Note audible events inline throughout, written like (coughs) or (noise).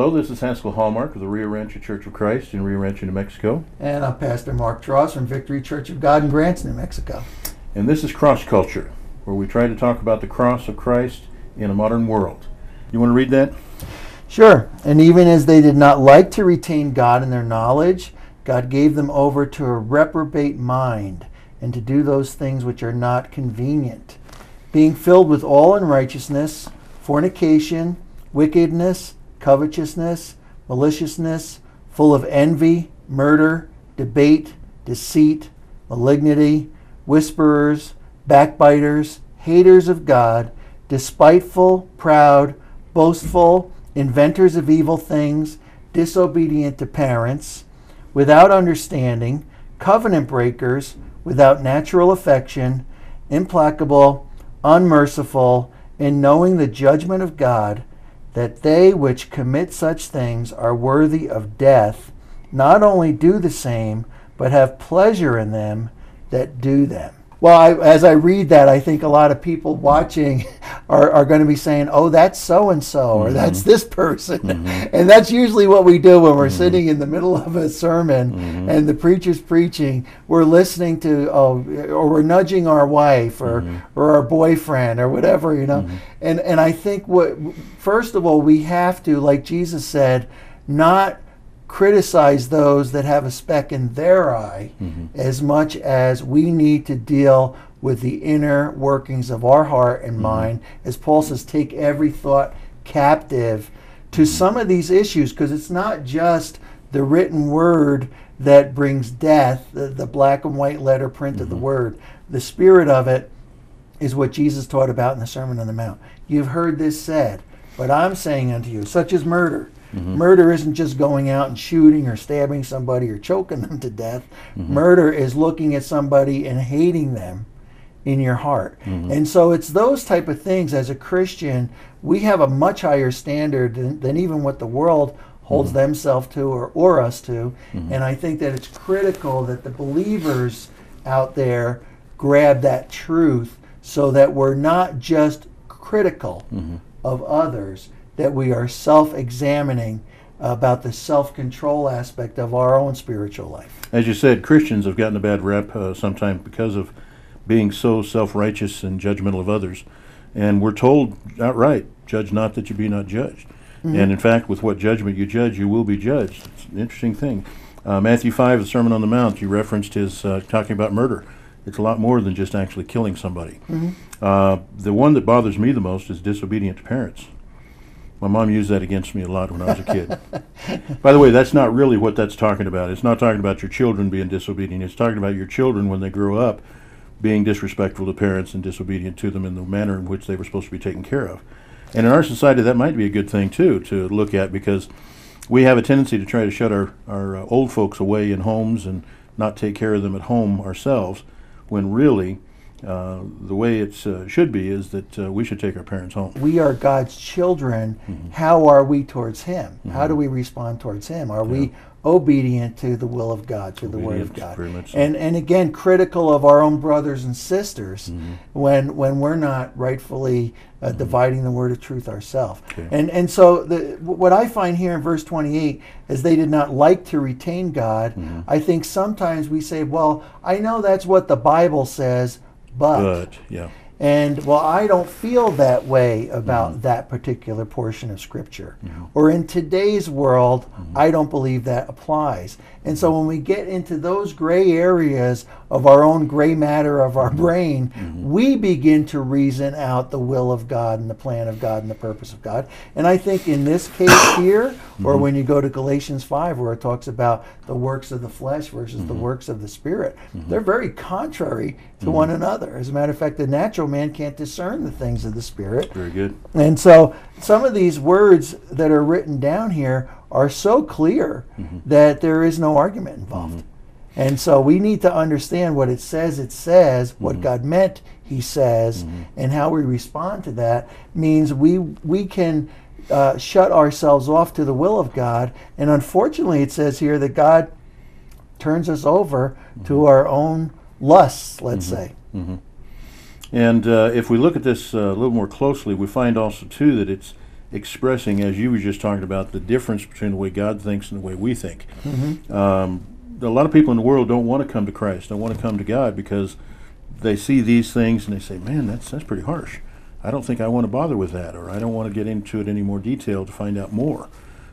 Hello, this is Haskell Hallmark of the Rio Rancho Church of Christ in Rio Rancho, New Mexico. And I'm Pastor Mark Tross from Victory Church of God in Grants, New Mexico. And this is Cross Culture, where we try to talk about the cross of Christ in a modern world. You want to read that? Sure. And even as they did not like to retain God in their knowledge, God gave them over to a reprobate mind and to do those things which are not convenient, being filled with all unrighteousness, fornication, wickedness, covetousness, maliciousness, full of envy, murder, debate, deceit, malignity, whisperers, backbiters, haters of God, despiteful, proud, boastful, inventors of evil things, disobedient to parents, without understanding, covenant breakers, without natural affection, implacable, unmerciful, in knowing the judgment of God, that they which commit such things are worthy of death, not only do the same, but have pleasure in them that do them. Well, I, as I read that, I think a lot of people watching (laughs) are, are going to be saying, oh, that's so and so, or that's this person. Mm-hmm. And that's usually what we do when we're sitting in the middle of a sermon Mm-hmm. and the preacher's preaching. We're listening to, oh, or we're nudging our wife or, Mm-hmm. or our boyfriend or whatever, you know. And, and I think what, first of all, we have to, like Jesus said, not criticize those that have a speck in their eye mm-hmm. as much as we need to deal with the inner workings of our heart and mm-hmm. mind. As Paul says, take every thought captive to mm-hmm. some of these issues because it's not just the written word that brings death, the, the black and white letter print of the word. The spirit of it is what Jesus taught about in the Sermon on the Mount. You've heard this said, but I'm saying unto you, such as murder. Mm-hmm. Murder isn't just going out and shooting or stabbing somebody or choking them to death. Mm-hmm. Murder is looking at somebody and hating them in your heart. Mm-hmm. And so it's those type of things as a Christian, we have a much higher standard than, than even what the world holds themselves to or, or us to. And I think that it's critical that the believers out there grab that truth so that we're not just critical of others, that we are self examining about the self control aspect of our own spiritual life. As you said, Christians have gotten a bad rep uh, sometimes because of being so self righteous and judgmental of others. And we're told outright, judge not that you be not judged. And in fact, with what judgment you judge, you will be judged. It's an interesting thing. Uh, Matthew 5, the Sermon on the Mount, you referenced his uh, talking about murder. It's a lot more than just actually killing somebody. Uh, the one that bothers me the most is disobedient to parents. My mom used that against me a lot when I was a kid. By the way, that's not really what that's talking about. It's not talking about your children being disobedient. It's talking about your children when they grow up being disrespectful to parents and disobedient to them in the manner in which they were supposed to be taken care of. And in our society, that might be a good thing too to look at because we have a tendency to try to shut our, our uh, old folks away in homes and not take care of them at home ourselves when really uh, the way it uh, should be is that uh, we should take our parents home. We are God's children. Mm-hmm. How are we towards Him? How do we respond towards Him? Are we obedient to the will of God, to the Word of God? so. And and again, critical of our own brothers and sisters Mm-hmm. when when we're not rightfully uh, dividing the word of truth ourselves. Okay. And and so the what I find here in verse 28 is they did not like to retain God. Mm-hmm. I think sometimes we say, well, I know that's what the Bible says, But, yeah. And well, I don't feel that way about Mm-hmm. that particular portion of Scripture. Or in today's world, Mm-hmm. I don't believe that applies. And so when we get into those gray areas of our own gray matter of Mm-hmm. our brain, we begin to reason out the will of God and the plan of God and the purpose of God. And I think in this (coughs) case here, or Mm-hmm. when you go to Galatians 5, where it talks about the works of the flesh versus the Mm-hmm. works of the spirit, they're very contrary to one another. As a matter of fact, the natural man can't discern the things of the spirit. Very good. And so some of these words that are written down here are so clear mm-hmm. that there is no argument involved. Mm-hmm. And so we need to understand what it says it says, what mm-hmm. God meant he says, and how we respond to that means we we can uh, shut ourselves off to the will of God. And unfortunately, it says here that God turns us over to our own lusts, let's say. And uh, if we look at this uh, a little more closely, we find also too that it's expressing, as you were just talking about, the difference between the way God thinks and the way we think. Um, a lot of people in the world don't want to come to Christ, don't want to come to God because they see these things and they say, "Man, that's that's pretty harsh. I don't think I want to bother with that, or I don't want to get into it any more detail to find out more."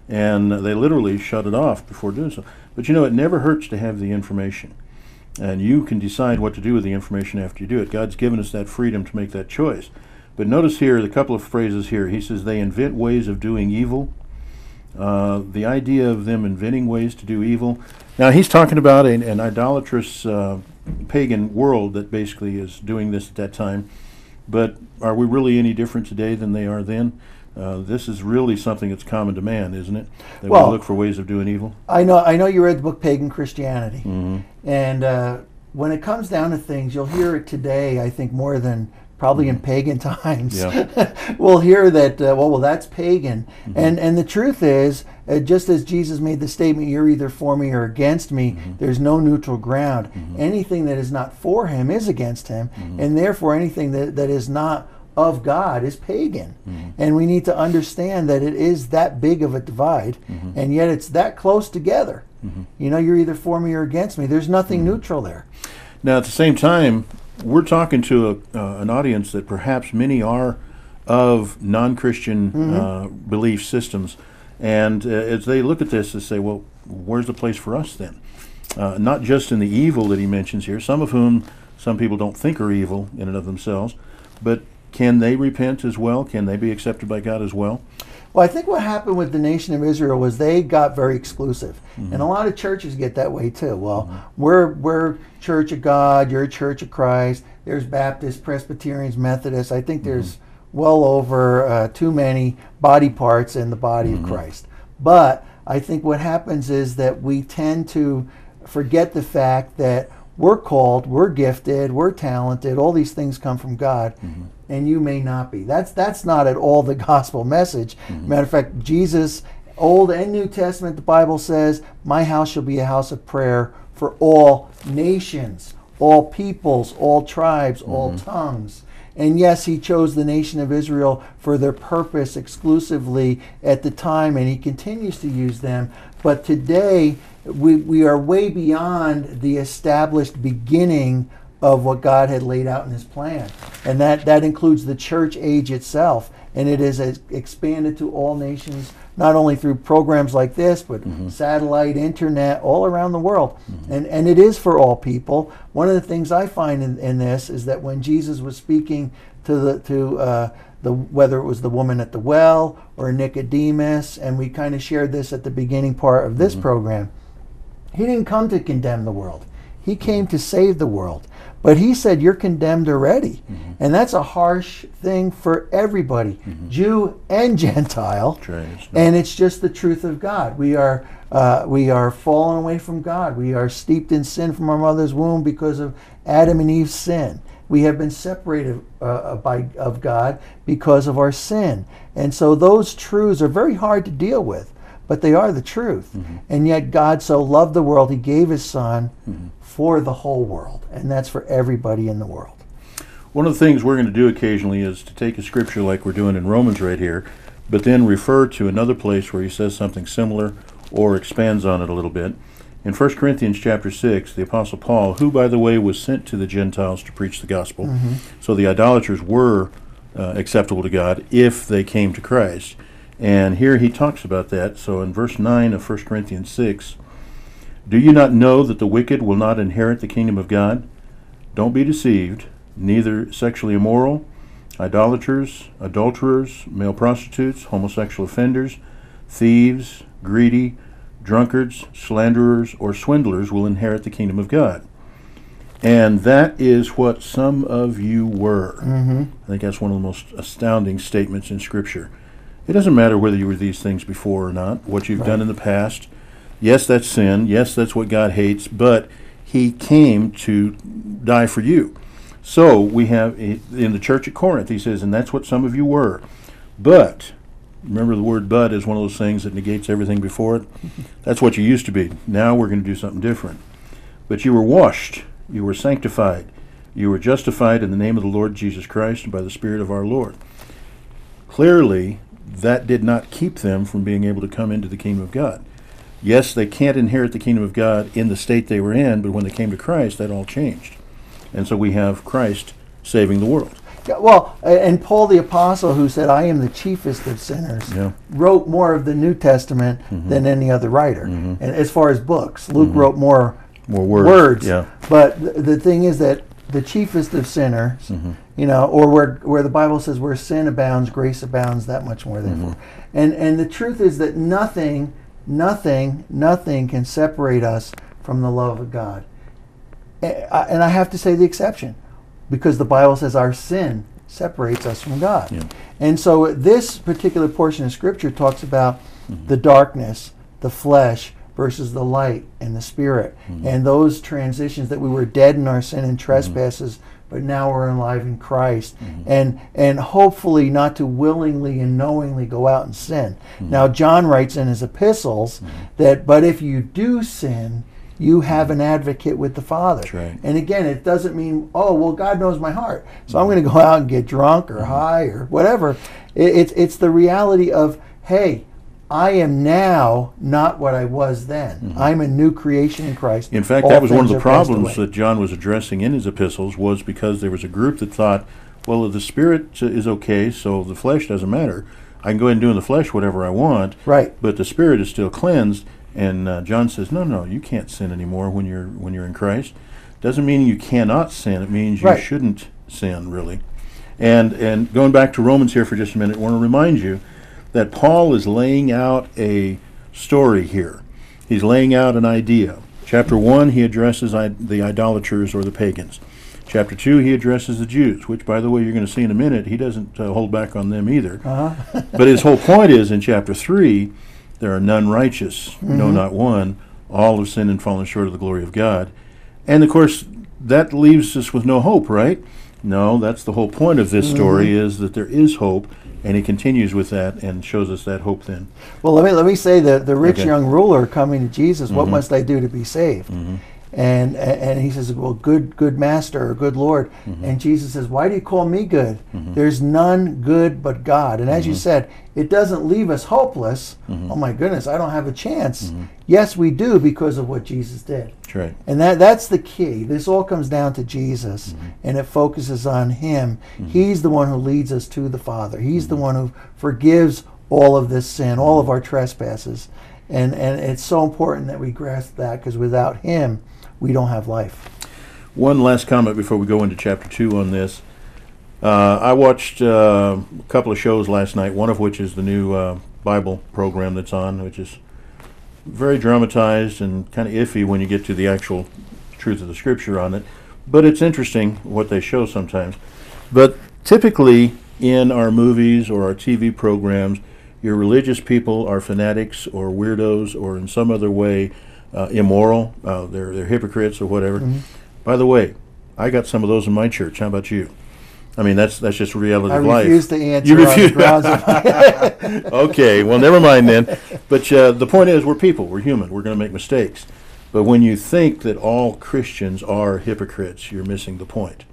And they literally shut it off before doing so. But you know, it never hurts to have the information, and you can decide what to do with the information after you do it. God's given us that freedom to make that choice. But notice here the couple of phrases here. He says they invent ways of doing evil. Uh, the idea of them inventing ways to do evil. Now he's talking about an, an idolatrous uh, pagan world that basically is doing this at that time. But are we really any different today than they are then? Uh, this is really something that's common to man, isn't it? That Well- we look for ways of doing evil. I know. I know you read the book Pagan Christianity, hmm and uh, when it comes down to things, you'll hear it today. I think more than probably in pagan (laughs) times. Yeah. (laughs) we'll hear that. Uh, well, well, that's pagan, Mm-hmm. and and the truth is, uh, just as Jesus made the statement, "You're either for me or against me." Mm-hmm. There's no neutral ground. Anything that is not for him is against him, Mm-hmm. and therefore anything that, that is not of God is pagan. Mm-hmm. And we need to understand that it is that big of a divide, Mm-hmm. and yet it's that close together. You know, you're either for me or against me. There's nothing Mm-hmm. neutral there. Now, at the same time, we're talking to a, uh, an audience that perhaps many are of non-Christian uh, belief systems, and uh, as they look at this, they say, "Well, where's the place for us then?" Uh, not just in the evil that he mentions here, some of whom some people don't think are evil in and of themselves, but can they repent as well? Can they be accepted by God as well? Well, I think what happened with the nation of Israel was they got very exclusive, mm-hmm. and a lot of churches get that way too. Well, we're we're Church of God, you're Church of Christ. There's Baptists, Presbyterians, Methodists. I think there's mm-hmm. well over uh, too many body parts in the body of mm-hmm. Christ. But I think what happens is that we tend to forget the fact that we're called, we're gifted, we're talented. All these things come from God, mm-hmm. and you may not be. That's that's not at all the (laughs) gospel message. Mm-hmm. Matter of fact, Jesus, Old and New Testament, the Bible says, "My house shall be a house of prayer for all nations, all peoples, all tribes, all mm-hmm. tongues." And yes, he chose the nation of Israel for their purpose exclusively at the time, and he continues to use them. But today, we, we are way beyond the established beginning of what God had laid out in his plan. And that, that includes the church age itself. And it is ex- expanded to all nations, not only through programs like this, but mm-hmm. satellite, internet, all around the world. Mm-hmm. And, and it is for all people. One of the things I find in, in this is that when Jesus was speaking to the, to, uh, the, whether it was the woman at the well or Nicodemus, and we kind of shared this at the beginning part of this mm-hmm. program, he didn't come to condemn the world. He came to save the world. But he said, You're condemned already. And that's a harsh thing for everybody, Jew and (laughs) Gentile. It's not- And it's just the truth of God. We are, uh, we are fallen away from God. We are steeped in sin from our mother's womb because of Adam and Eve's sin. We have been separated uh, by, of God because of our sin. And so those truths are very hard to deal with, but they are the truth. Mm-hmm. And yet God so loved the world, he gave his son mm-hmm. for the whole world. And that's for everybody in the world. One of the things we're going to do occasionally is to take a scripture like we're doing in Romans right here, but then refer to another place where he says something similar or expands on it a little bit. In 1 Corinthians chapter 6, the Apostle Paul, who, by the way, was sent to the Gentiles to preach the gospel, mm-hmm. so the idolaters were uh, acceptable to God if they came to Christ. And here he talks about that. So in verse 9 of 1 Corinthians 6, do you not know that the wicked will not inherit the kingdom of God? Don't be deceived, neither sexually immoral, idolaters, adulterers, male prostitutes, homosexual offenders, thieves, greedy, drunkards, slanderers, or swindlers will inherit the kingdom of God. And that is what some of you were. Mm-hmm. I think that's one of the most astounding statements in Scripture. It doesn't matter whether you were these things before or not, what you've done in the past. Yes, that's sin. Yes, that's what God hates, but He came to die for you. So we have in the church at Corinth, he says, and that's what some of you were. But, remember the word but is one of those things that negates everything before it? (laughs) That's what you used to be. Now we're going to do something different. But you were washed, you were sanctified, you were justified in the name of the Lord Jesus Christ and by the Spirit of our Lord. Clearly, that did not keep them from being able to come into the kingdom of God. Yes, they can't inherit the kingdom of God in the state they were in, but when they came to Christ, that all changed. And so we have Christ saving the world. Yeah, well, and Paul the apostle, who said, "I am the chiefest of sinners," Yeah. wrote more of the New Testament mm-hmm. than any other writer. Mm-hmm. And as far as books, Luke mm-hmm. wrote more More words. words. Yeah. But th- the thing is that the chiefest of sinners, mm-hmm. you know, or where where the Bible says where sin abounds, grace abounds that much more therefore. Mm-hmm. And and the truth is that nothing, nothing, nothing can separate us from the love of God. And I have to say the exception, because the Bible says our sin separates us from God. Yeah. And so this particular portion of Scripture talks about mm-hmm. the darkness, the flesh versus the light and the spirit, mm-hmm. and those transitions that we were dead in our sin and mm-hmm. trespasses, but now we're alive in Christ, mm-hmm. and and hopefully not to willingly and knowingly go out and sin. Now John writes in his epistles that, but if you do sin. You have an advocate with the Father. Right. And again, it doesn't mean, oh, well, God knows my heart. So I'm going to go out and get drunk or high or whatever. It, it's, it's the reality of, hey, I am now not what I was then. I'm a new creation in Christ. In fact, All that was one of the problems that John was addressing in his epistles was because there was a group that thought, well, the spirit is okay, so the flesh doesn't matter. I can go ahead and do in the flesh whatever I want, Right. but the spirit is still cleansed. And uh, John says, no, no, you can't sin anymore when you're when you're in Christ. Doesn't mean you cannot sin. It means you Right. shouldn't sin, really. And and going back to Romans here for just a minute, I want to remind you that Paul is laying out a story here. He's laying out an idea. Chapter 1, he addresses the idolaters or the pagans. Chapter 2, he addresses the Jews, which, by the way, you're going to see in a minute, he doesn't uh, hold back on them either. Uh-huh. (laughs) but his whole point is in chapter 3, there are none righteous, no, not one. All have sinned and fallen short of the glory of God. And of course, that leaves us with no hope, right? No, that's the whole point of this story is that there is hope, and he continues with that and shows us that hope then. Well, let me let me say that the rich Okay. Mm-hmm. young ruler coming to Jesus, what must I do to be saved? And and he says, well, good good master or good Lord. Mm-hmm. And Jesus says, why do you call me good? There's none good but God. And as Mm-hmm. you said, it doesn't leave us hopeless. Oh my goodness, I don't have a chance. Yes, we do because of what Jesus did. That's right. And that that's the key. This all comes down to Jesus Mm-hmm. and it focuses on him. He's the one who leads us to the Father. He's the one who forgives all of this sin, all of our trespasses. And and it's so important that we grasp that because without him, we don't have life. One last comment before we go into chapter two on this. Uh, I watched uh, a couple of shows last night. One of which is the new uh, Bible program that's on, which is very dramatized and kind of iffy when you get to the actual truth of the Scripture on it. But it's interesting what they show sometimes. But typically in our movies or our TV programs, your religious people are fanatics or weirdos or in some other way uh, immoral. Uh, they're they're hypocrites or whatever. By the way, I got some of those in my church. How about you? I mean, that's that's just reality I of life. I refuse to answer You refuse. (laughs) okay, well, never mind then. But uh, the point is, we're people. We're human. We're going to make mistakes. But when you think that all Christians are hypocrites, you're missing the point.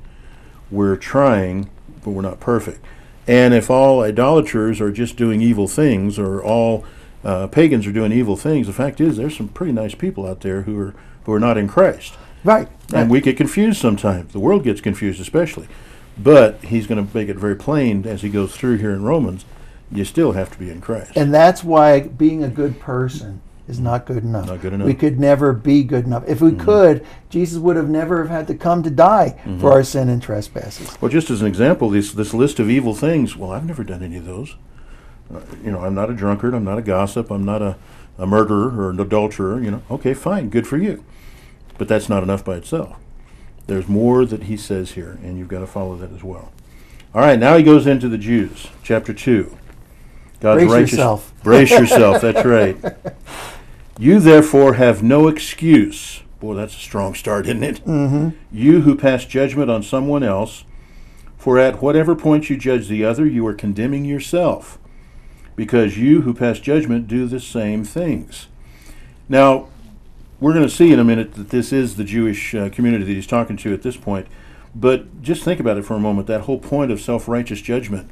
We're trying, but we're not perfect. And if all idolaters are just doing evil things, or all uh, pagans are doing evil things, the fact is, there's some pretty nice people out there who are who are not in Christ. right. And we get confused sometimes. The world gets confused, especially. But he's going to make it very plain as he goes through here in Romans. You still have to be in Christ. And that's why being a good person is not good enough. Not good enough. We could never be good enough. If we could, Jesus would have never have had to come to die for our sin and trespasses. Well, just as an example, this this list of evil things. Well, I've never done any of those. You know, I'm not a drunkard. I'm not a gossip. I'm not a, a murderer or an adulterer. You know, okay, fine, good for you. But that's not enough by itself. There's more that he says here, and you've got to follow that as well. All right, now he goes into the Jews, chapter two. God's Brace righteous. yourself. Brace (laughs) yourself. That's right. You therefore have no excuse. Boy, that's a strong start, isn't it? Mm-hmm. You who pass judgment on someone else, for at whatever point you judge the other, you are condemning yourself, because you who pass judgment do the same things. Now, we're going to see in a minute that this is the Jewish uh, community that he's talking to at this point, but just think about it for a moment that whole point of self righteous judgment.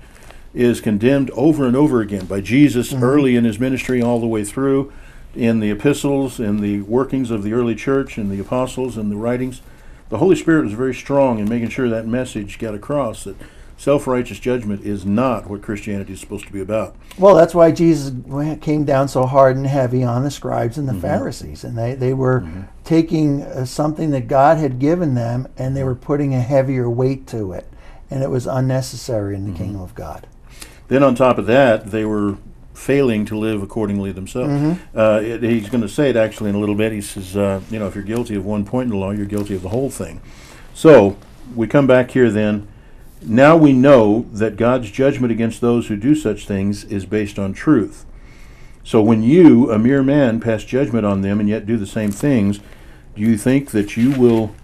is condemned over and over again by Jesus early in his ministry, all the way through, in the epistles, in the workings of the early church, and the apostles, and the writings. The Holy Spirit was very strong in making sure that message got across that self righteous judgment is not what Christianity is supposed to be about. Well, that's why Jesus came down so hard and heavy on the scribes and the Pharisees, and they they were taking uh, something that God had given them, and they were putting a heavier weight to it, and it was unnecessary in the kingdom of God. Then, on top of that, they were failing to live accordingly themselves. Uh, it, he's going to say it actually in a little bit. He says, uh, you know, if you're guilty of one point in the law, you're guilty of the whole thing. So, we come back here then. Now we know that God's judgment against those who do such things is based on truth. So, when you, a mere man, pass judgment on them and yet do the same things, do you think that you will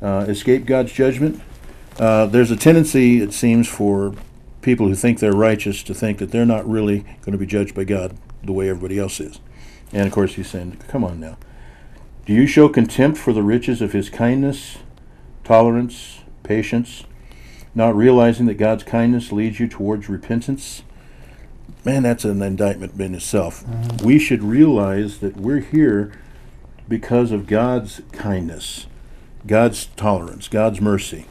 uh, escape God's judgment? Uh, there's a tendency, it seems, for people who think they're righteous to think that they're not really going to be judged by God the way everybody else is. And of course, he's saying, Come on now. Do you show contempt for the riches of his kindness, tolerance, patience, not realizing that God's kindness leads you towards repentance? Man, that's an indictment in itself. We should realize that we're here because of God's kindness, God's tolerance, God's mercy.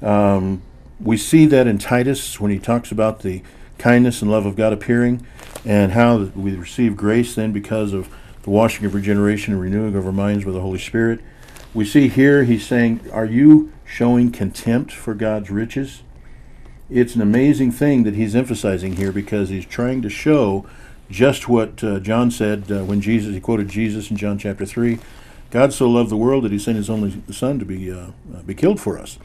Um, we see that in Titus when he talks about the kindness and love of God appearing and how we receive grace then because of the washing of regeneration and renewing of our minds with the Holy Spirit. We see here he's saying, Are you showing contempt for God's riches? It's an amazing thing that he's emphasizing here because he's trying to show just what uh, John said uh, when Jesus, he quoted Jesus in John chapter 3. God so loved the world that he sent his only son to be, uh, uh, be killed for us.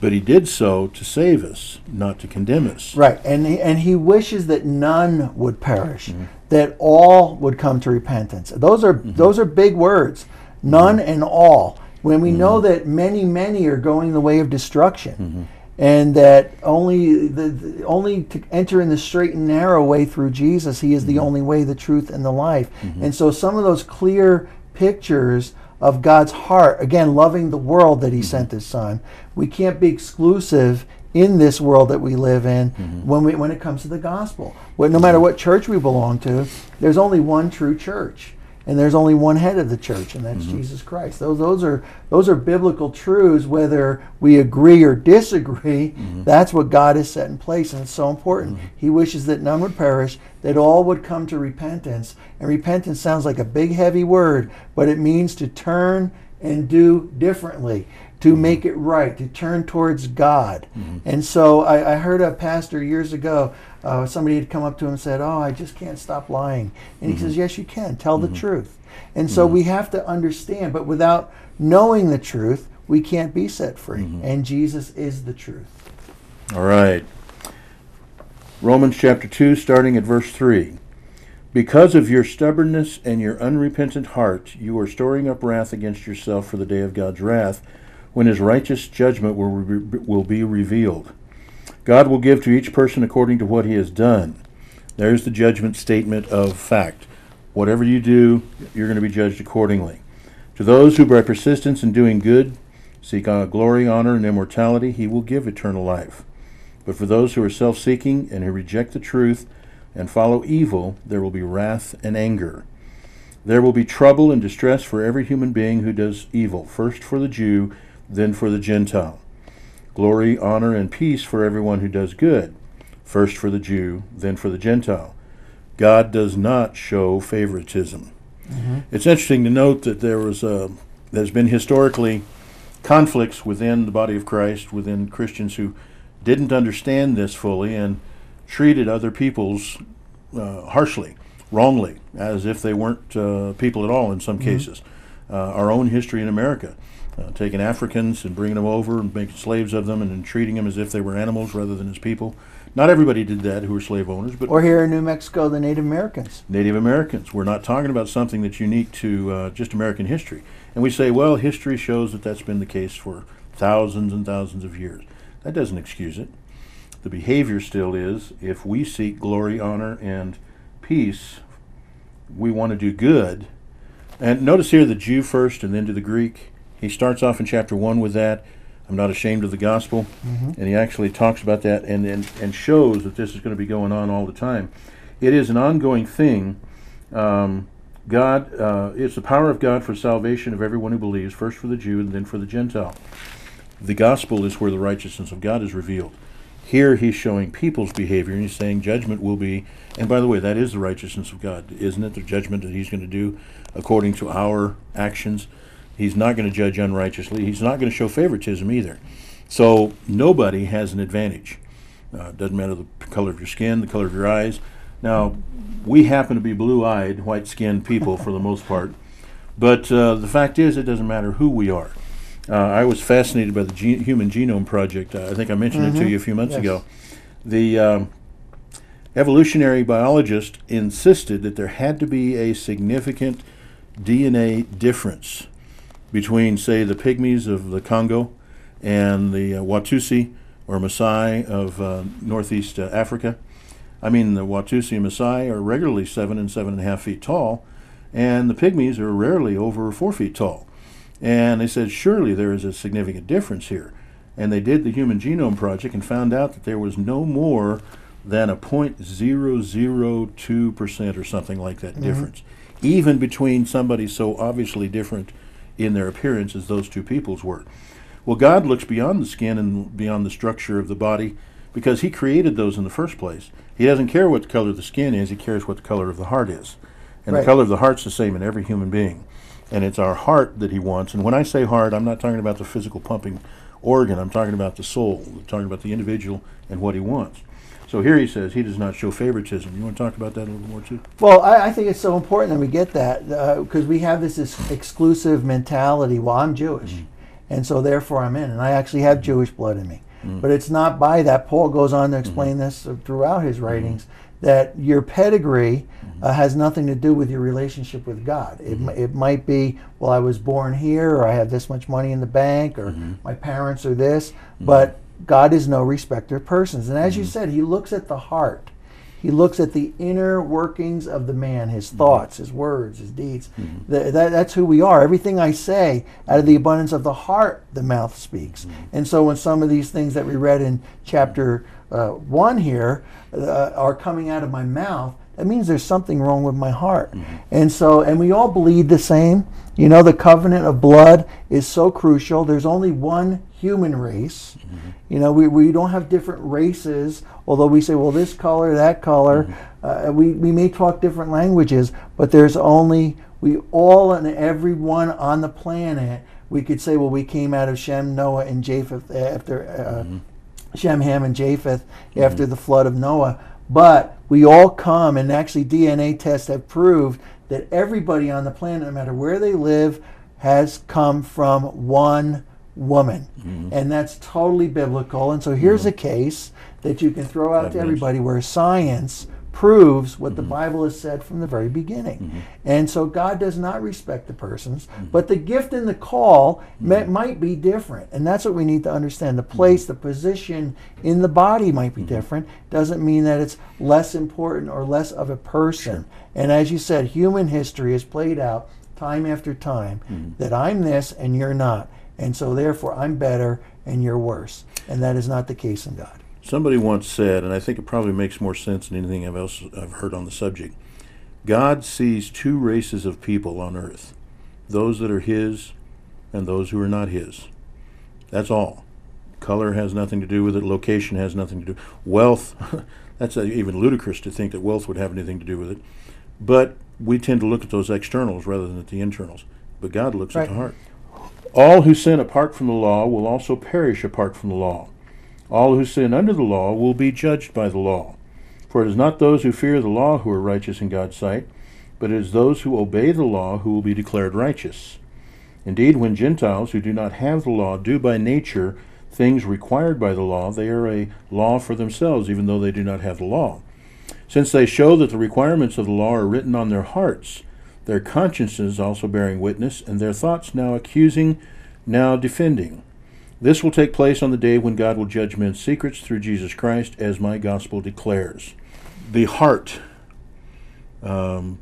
But he did so to save us, not to condemn us. Right, and he, and he wishes that none would perish, that all would come to repentance. Those are those are big words, none and all. When we know mm-hmm. that many many are going the way of destruction, mm-hmm. and that only the, the only to enter in the straight and narrow way through Jesus, He is the mm-hmm. only way, the truth, and the life. And so some of those clear pictures of God's heart, again, loving the world that He sent His Son. We can't be exclusive in this world that we live in when we when it comes to the gospel. Well, no matter what church we belong to, there's only one true church. And there's only one head of the church, and that's mm-hmm. Jesus Christ. Those, those are those are biblical truths, whether we agree or disagree. Mm-hmm. That's what God has set in place, and it's so important. Mm-hmm. He wishes that none would perish, that all would come to repentance. And repentance sounds like a big, heavy word, but it means to turn and do differently, to mm-hmm. make it right, to turn towards God. Mm-hmm. And so I, I heard a pastor years ago, uh, somebody had come up to him and said, Oh, I just can't stop lying. And he mm-hmm. says, Yes, you can. Tell the truth. And so we have to understand, but without knowing the truth, we can't be set free. And Jesus is the truth. All right. Romans chapter 2, starting at verse 3. Because of your stubbornness and your unrepentant heart, you are storing up wrath against yourself for the day of God's wrath, when his righteous judgment will, re- will be revealed. God will give to each person according to what he has done. There's the judgment statement of fact. Whatever you do, you're going to be judged accordingly. To those who by persistence in doing good seek glory, honor, and immortality, he will give eternal life. But for those who are self seeking and who reject the truth and follow evil, there will be wrath and anger. There will be trouble and distress for every human being who does evil, first for the Jew, then for the Gentile. Glory, honor, and peace for everyone who does good, first for the Jew, then for the Gentile. God does not show favoritism. Mm-hmm. It's interesting to note that there was a, there's been historically conflicts within the body of Christ, within Christians who didn't understand this fully and treated other peoples uh, harshly, wrongly, as if they weren't uh, people at all in some cases. Uh, our own history in America, uh, taking Africans and bringing them over and making slaves of them and then treating them as if they were animals rather than as people. Not everybody did that who were slave owners, but Or here in New Mexico, the Native Americans. Native Americans. We're not talking about something that's unique to uh, just American history. And we say, well, history shows that that's been the case for thousands and thousands of years. That doesn't excuse it. The behavior still is if we seek glory, honor, and peace, we want to do good. And notice here the Jew first and then to the Greek. He starts off in chapter 1 with that. I'm not ashamed of the gospel. And he actually talks about that and, and, and shows that this is going to be going on all the time. It is an ongoing thing. Um, God, uh, it's the power of God for salvation of everyone who believes, first for the Jew and then for the Gentile. The gospel is where the righteousness of God is revealed. Here he's showing people's behavior and he's saying judgment will be, and by the way, that is the righteousness of God, isn't it? The judgment that he's going to do according to our actions. He's not going to judge unrighteously. He's not going to show favoritism either. So nobody has an advantage. Uh, doesn't matter the color of your skin, the color of your eyes. Now, we happen to be blue eyed, white skinned people for the most part. But uh, the fact is, it doesn't matter who we are. Uh, I was fascinated by the Ge- Human Genome Project. Uh, I think I mentioned it to you a few months Yes. ago. The um, evolutionary biologist insisted that there had to be a significant DNA difference between, say, the pygmies of the Congo and the uh, Watusi or Maasai of uh, northeast uh, Africa. I mean, the Watusi and Maasai are regularly seven and seven and a half feet tall, and the pygmies are rarely over four feet tall. And they said, surely there is a significant difference here. And they did the Human Genome Project and found out that there was no more than a 0.002% or something like that mm-hmm. difference, even between somebody so obviously different in their appearance as those two peoples were. Well, God looks beyond the skin and beyond the structure of the body because He created those in the first place. He doesn't care what the color of the skin is, He cares what the color of the heart is. And Right. the color of the heart's the same in every human being. And it's our heart that He wants. And when I say heart, I'm not talking about the physical pumping organ, I'm talking about the soul, I'm talking about the individual and what He wants. So here he says he does not show favoritism. You want to talk about that a little more too? Well, I, I think it's so important that we get that uh, because we have this, this exclusive mentality. Well, I'm Jewish, mm-hmm. and so therefore I'm in, and I actually have mm-hmm. Jewish blood in me. Mm-hmm. But it's not by that. Paul goes on to explain this throughout his writings that your pedigree uh, mm-hmm. has nothing to do with your relationship with God. It, mm-hmm. mi- it might be, well, I was born here, or I have this much money in the bank, or mm-hmm. my parents are this, but God is no respecter of persons. And as you said, He looks at the heart. He looks at the inner workings of the man, his thoughts, his words, his deeds. Th- that, that's who we are. Everything I say, out of the abundance of the heart, the mouth speaks. And so, when some of these things that we read in chapter uh, one here uh, are coming out of my mouth, that means there's something wrong with my heart. And so, and we all bleed the same. You know, the covenant of blood is so crucial. There's only one human race. You know, we, we don't have different races, although we say, well, this color, that color. Mm-hmm. Uh, we, we may talk different languages, but there's only, we all and everyone on the planet, we could say, well, we came out of Shem, Noah, and Japheth uh, after uh, uh mm-hmm. Shem, Ham, and Japheth mm-hmm. after the flood of Noah. But we all come, and actually DNA tests have proved that everybody on the planet, no matter where they live, has come from one woman. And that's totally biblical. And so here's a case that you can throw out to Evidence. everybody where science proves what the Bible has said from the very beginning. And so God does not respect the persons, but the gift and the call ma- might be different. And that's what we need to understand. The place, the position in the body might be different. Doesn't mean that it's less important or less of a person. And as you said, human history has played out time after time that I'm this and you're not. And so therefore I'm better and you're worse. And that is not the case in God. Somebody once said, and I think it probably makes more sense than anything I've else I've heard on the subject. God sees two races of people on earth: those that are His, and those who are not His. That's all. Color has nothing to do with it. Location has nothing to do. Wealth, (laughs) that's even ludicrous to think that wealth would have anything to do with it. But we tend to look at those externals rather than at the internals. But God looks Right. at the heart. All who sin apart from the law will also perish apart from the law. All who sin under the law will be judged by the law. For it is not those who fear the law who are righteous in God's sight, but it is those who obey the law who will be declared righteous. Indeed, when Gentiles who do not have the law do by nature things required by the law, they are a law for themselves, even though they do not have the law. Since they show that the requirements of the law are written on their hearts, their consciences also bearing witness, and their thoughts now accusing, now defending. This will take place on the day when God will judge men's secrets through Jesus Christ, as my gospel declares. The heart. Um,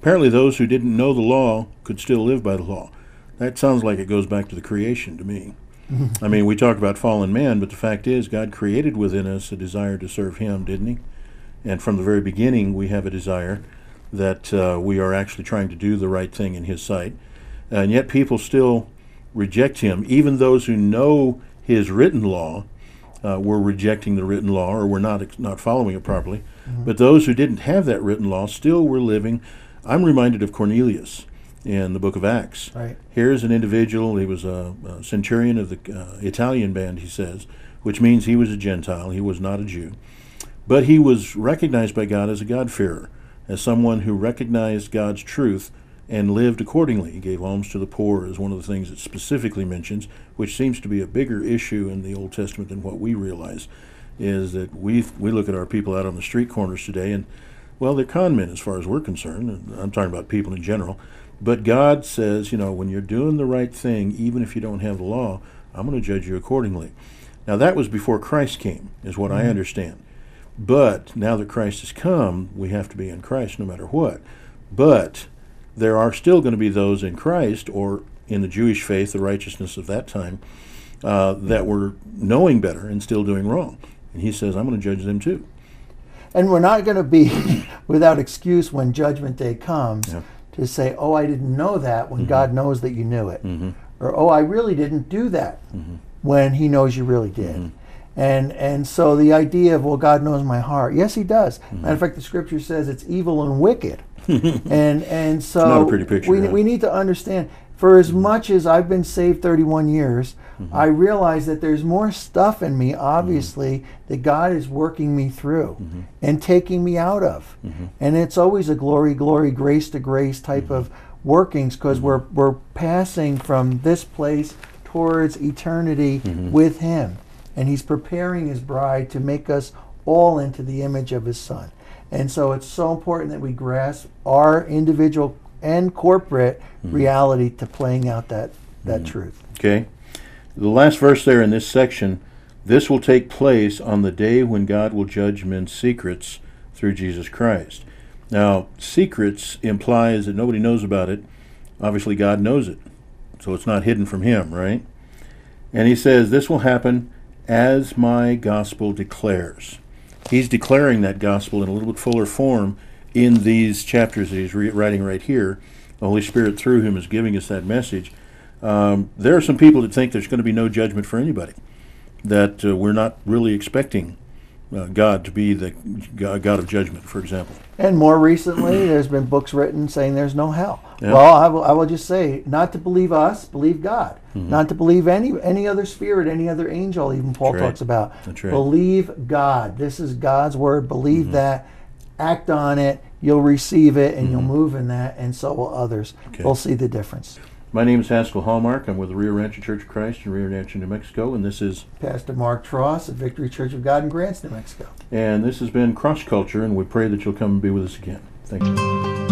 apparently, those who didn't know the law could still live by the law. That sounds like it goes back to the creation to me. (laughs) I mean, we talk about fallen man, but the fact is, God created within us a desire to serve Him, didn't He? And from the very beginning, we have a desire that uh, we are actually trying to do the right thing in His sight. And yet, people still reject Him. Even those who know His written law uh, were rejecting the written law or were not, not following it properly. But those who didn't have that written law still were living. I'm reminded of Cornelius in the book of Acts. Right. Here's an individual, he was a, a centurion of the uh, Italian band, he says, which means he was a Gentile, he was not a Jew. But he was recognized by God as a God-fearer, as someone who recognized God's truth and lived accordingly. He gave alms to the poor, as one of the things it specifically mentions, which seems to be a bigger issue in the Old Testament than what we realize, is that we we look at our people out on the street corners today, and well, they're con men as far as we're concerned. and I'm talking about people in general. But God says, you know, when you're doing the right thing, even if you don't have the law, I'm going to judge you accordingly. Now, that was before Christ came, is what I mm-hmm. understand. But now that Christ has come, we have to be in Christ no matter what. But there are still going to be those in Christ or in the Jewish faith, the righteousness of that time, uh, that were knowing better and still doing wrong. And he says, I'm going to judge them too. And we're not going to be (laughs) without excuse when Judgment Day comes Yeah. to say, "Oh, I didn't know that," when God knows that you knew it, Mhm. or "Oh, I really didn't do that," when He knows you really did. And and so the idea of well, God knows my heart. Yes, He does. Hmm. Matter of fact, the Scripture says it's evil and wicked. (laughs) and and so not a pretty picture, we huh? we need to understand. For as hmm. much as I've been saved 31 years, hmm. I realize that there's more stuff in me, obviously, that God is working me through and taking me out of. And it's always a glory, glory, grace to grace type of workings because we're, we're passing from this place towards eternity with Him. And He's preparing His bride to make us all into the image of His Son. And so it's so important that we grasp our individual and corporate mm-hmm. reality to playing out that, that mm-hmm. truth. Okay? The last verse there in this section this will take place on the day when God will judge men's secrets through Jesus Christ. Now, secrets implies that nobody knows about it. Obviously, God knows it. So it's not hidden from Him, right? And He says, This will happen as my gospel declares. He's declaring that gospel in a little bit fuller form in these chapters that he's re- writing right here. The Holy Spirit, through him, is giving us that message. Um, there are some people that think there's going to be no judgment for anybody, that uh, we're not really expecting uh, God to be the God of judgment, for example. And more recently, (clears throat) there's been books written saying there's no hell. Yeah. Well, I will, I will just say, not to believe us, believe God. Mm-hmm. Not to believe any any other spirit, any other angel. Even Paul right. talks about. That's right. Mm-hmm. Believe God. This is God's word. Believe that. Act on it. You'll receive it, and you'll move in that, and so will others. Mm-hmm. Okay. They'll see the difference. My name is Haskell Hallmark. I'm with the Rio Rancho Church of Christ in Rio Rancho, New Mexico, and this is Pastor Mark Tross at Victory Church of God in Grants, New Mexico. and this has been Cross Culture, and we pray that you'll come and be with us again. Thank you.